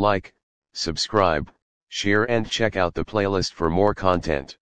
Like, subscribe, share and check out the playlist for more content.